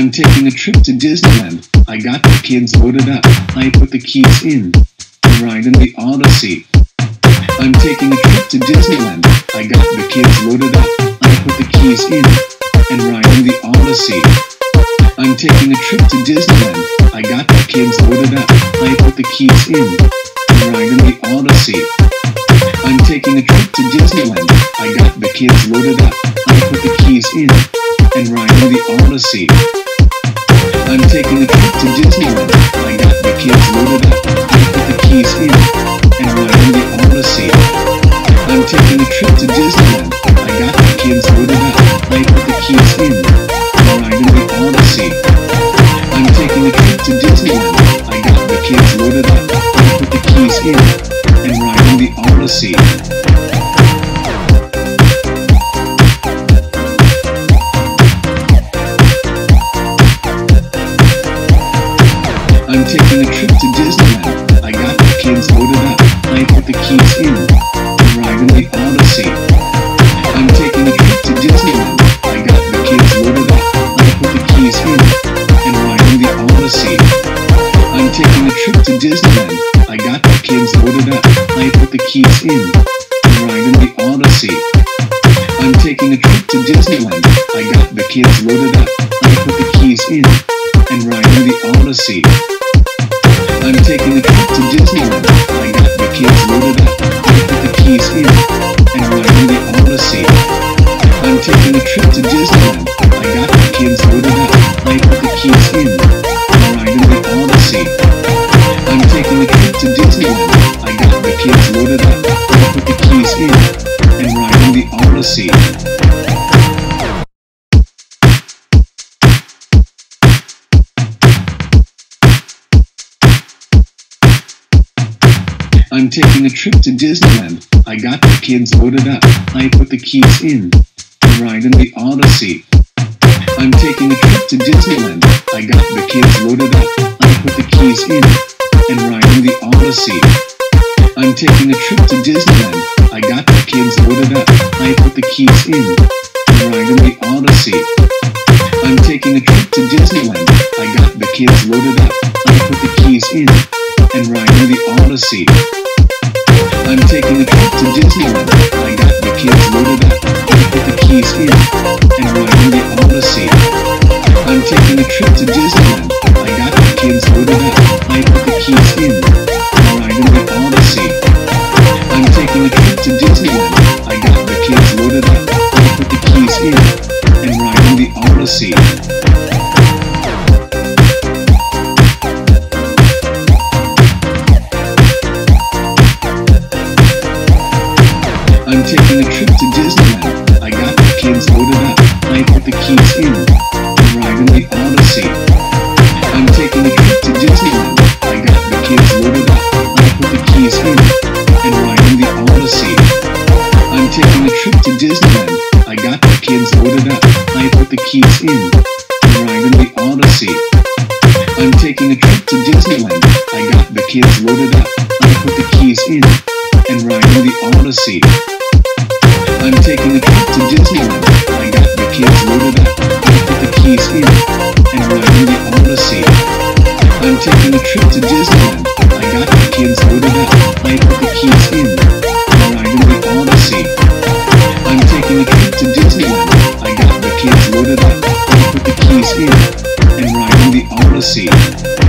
I'm taking a trip to Disneyland. I got the kids loaded up. I put the keys in. I'm riding the Odyssey. I'm taking a trip to Disneyland. I got the kids loaded up. I put the keys in. And riding the Odyssey. I'm taking a trip to Disneyland. I got the kids loaded up. I put the keys in. And riding the Odyssey. I'm taking a trip to Disneyland. I got the kids loaded up. I put the keys in. And riding the Odyssey. I'm taking a trip to Disneyland. I got the kids loaded up. I put the keys in. And riding the Odyssey. I'm taking a trip to Disneyland. I got the kids loaded up. I put the keys in. And riding the Odyssey. I'm taking a trip to Disneyland. I got the kids loaded up. I put the keys in. And riding the Odyssey. Taking a trip to Disneyland. I got the kids loaded up. I put the keys in. I'm the Odyssey. I'm taking a trip to Disneyland. I got the kids loaded up. I put the keys in. And riding the Odyssey. I'm taking a trip to Disneyland. I got the kids loaded up. I put the keys in. I'm riding the Odyssey. I'm taking a trip to Disneyland. I got the kids loaded up. I put the keys in. And riding the Odyssey. I'm taking a trip to Disneyland. I got the kids loaded up. I put the keys in. And I'm riding the Odyssey. I'm taking a trip to Disneyland. I got the kids loaded up. I put the keys in. I'm taking a trip to Disneyland. I got the kids loaded up. I put the keys in. I'm riding the Odyssey. I'm taking a trip to Disneyland. I got the kids loaded up. I put the keys in. And ride in the Odyssey. I'm taking a trip to Disneyland. I got the kids loaded up. I put the keys in. I'm riding the Odyssey. I'm taking a trip to Disneyland. I got the kids loaded up. I put the keys in. And riding the Odyssey. To Disneyland. I got the kids loaded up. I put the keys in. And riding the Odyssey. I'm taking a trip to Disneyland. I got the kids loaded up. I put the keys in. And riding the Odyssey. I'm taking a trip to Disneyland. I got the kids loaded up. I put the keys in. And riding the Odyssey. Trip to Disneyland. I got the kids loaded up. I put the keys in. I'm riding the Odyssey. I'm taking a trip to Disneyland. I got the kids loaded up. I put the keys in. And riding the Odyssey. I'm taking a trip to Disneyland. I got the kids loaded up. I put the keys in. I'm riding the Odyssey. I'm taking a trip to Disneyland. I got the kids loaded up. I put the keys in. And riding the Odyssey. I'm taking a trip to Disneyland. I got the kids loaded up. I put the keys in. And riding the Odyssey. I'm taking a trip to Disneyland. I got the kids loaded up. I put the keys in. And riding the Odyssey. I'm taking a trip to Disneyland. I got the kids loaded up. I put the keys in. And riding the Odyssey.